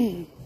mm